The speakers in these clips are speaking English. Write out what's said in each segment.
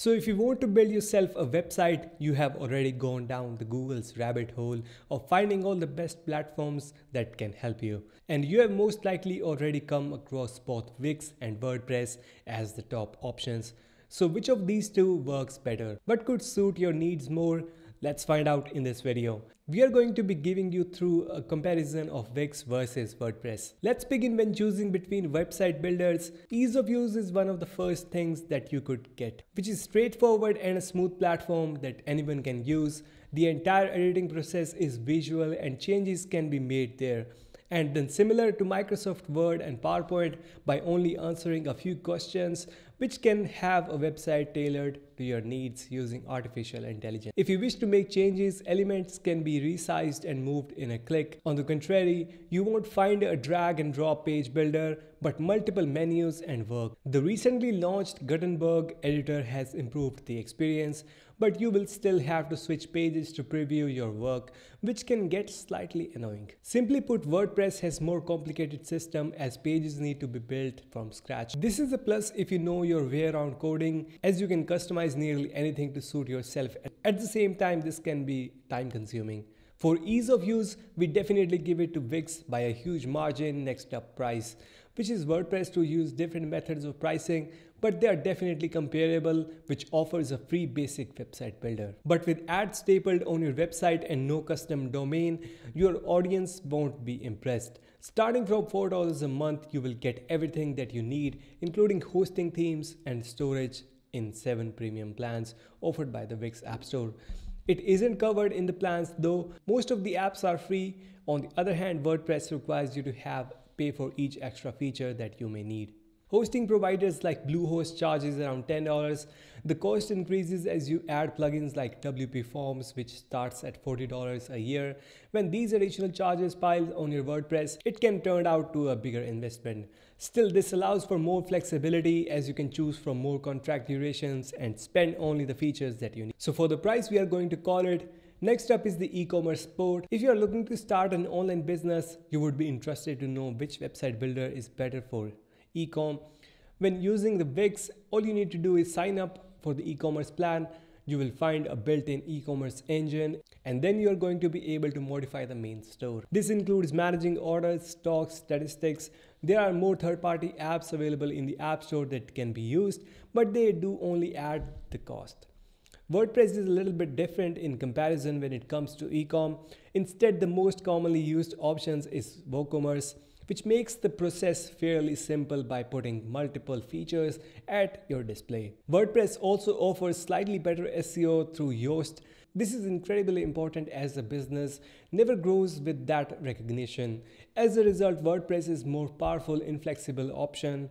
So if you want to build yourself a website, you have already gone down the Google's rabbit hole of finding all the best platforms that can help you. And you have most likely already come across both Wix and WordPress as the top options. So which of these two works better? What could suit your needs more? Let's find out in this video. We are going to be giving you through a comparison of Wix versus WordPress. Let's begin when choosing between website builders. Ease of use is one of the first things that you could get, which is straightforward and a smooth platform that anyone can use. The entire editing process is visual and changes can be made there and then similar to Microsoft Word and PowerPoint by only answering a few questions which can have a website tailored to your needs using artificial intelligence. If you wish to make changes, elements can be resized and moved in a click. On the contrary, you won't find a drag and drop page builder, but multiple menus and work. The recently launched Gutenberg editor has improved the experience, but you will still have to switch pages to preview your work, which can get slightly annoying. Simply put, WordPress has more complicated system as pages need to be built from scratch. This is a plus if you know your way around coding as you can customize nearly anything to suit yourself. At the same time, this can be time consuming. For ease of use, we definitely give it to Wix by a huge margin next up price, which is WordPress to use different methods of pricing, but they are definitely comparable, which offers a free basic website builder. But with ads stapled on your website and no custom domain, your audience won't be impressed. Starting from $4 a month, you will get everything that you need, including hosting themes and storage in seven premium plans offered by the Wix App Store. It isn't covered in the plans though most of the apps are free. On the other hand, WordPress requires you to have pay for each extra feature that you may need. Hosting providers like Bluehost charges around $10. The cost increases as you add plugins like WP Forms, which starts at $40 a year. When these additional charges pile on your WordPress, it can turn out to a bigger investment. Still, this allows for more flexibility as you can choose from more contract durations and spend only the features that you need. So for the price, we are going to call it Next up is the e-commerce port. If you are looking to start an online business, you would be interested to know which website builder is better for ecom. When using the Wix, all you need to do is sign up for the e-commerce plan. You will find a built-in e-commerce engine and then you're going to be able to modify the main store. This includes managing orders, stocks, statistics. There are more third-party apps available in the App Store that can be used, but they do only add the cost. WordPress is a little bit different in comparison when it comes to ecom. Instead, the most commonly used options is WooCommerce which makes the process fairly simple by putting multiple features at your display. WordPress also offers slightly better SEO through Yoast. This is incredibly important as a business never grows with that recognition. As a result, WordPress is more powerful, inflexible option.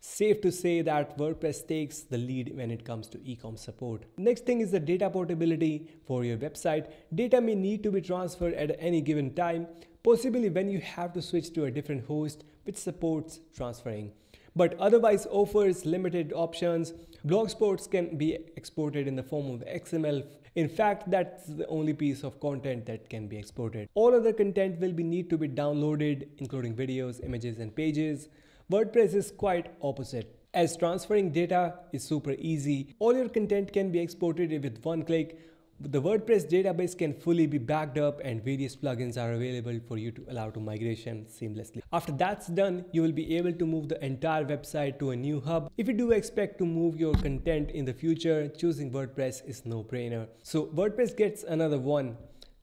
Safe to say that WordPress takes the lead when it comes to ecom support. Next thing is the data portability for your website. Data may need to be transferred at any given time, possibly when you have to switch to a different host which supports transferring but otherwise offers limited options. Blogsports can be exported in the form of XML. In fact, that's the only piece of content that can be exported. All other content will be need to be downloaded, including videos, images, and pages. WordPress is quite opposite. As transferring data is super easy, all your content can be exported with one click the WordPress database can fully be backed up and various plugins are available for you to allow to migration seamlessly. After that's done, you will be able to move the entire website to a new hub. If you do expect to move your content in the future, choosing WordPress is no brainer. So WordPress gets another one.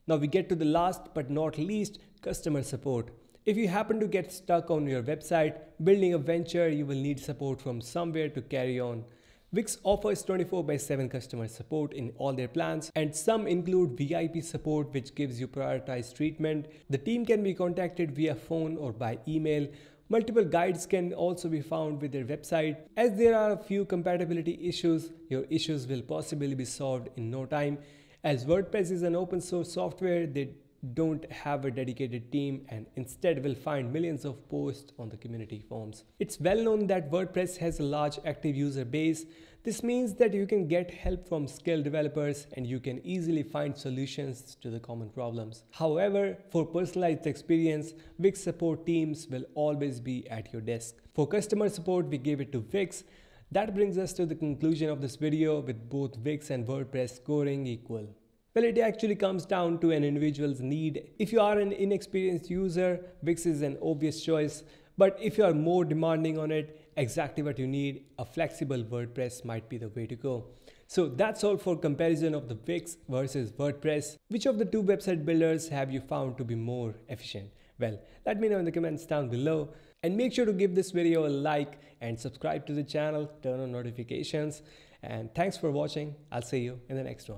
Now we get to the last but not least, customer support. If you happen to get stuck on your website, building a venture, you will need support from somewhere to carry on. Wix offers 24 by 7 customer support in all their plans and some include VIP support which gives you prioritized treatment. The team can be contacted via phone or by email. Multiple guides can also be found with their website. As there are a few compatibility issues, your issues will possibly be solved in no time. As WordPress is an open source software, they don't have a dedicated team and instead will find millions of posts on the community forums. It's well known that WordPress has a large active user base. This means that you can get help from skilled developers and you can easily find solutions to the common problems. However, for personalized experience, Wix support teams will always be at your desk. For customer support, we gave it to Wix. That brings us to the conclusion of this video with both Wix and WordPress scoring equal. Well, it actually comes down to an individual's need. If you are an inexperienced user, Wix is an obvious choice. But if you are more demanding on it, exactly what you need, a flexible WordPress might be the way to go. So that's all for comparison of the Wix versus WordPress. Which of the two website builders have you found to be more efficient? Well, let me know in the comments down below. And make sure to give this video a like and subscribe to the channel, turn on notifications. And thanks for watching. I'll see you in the next one.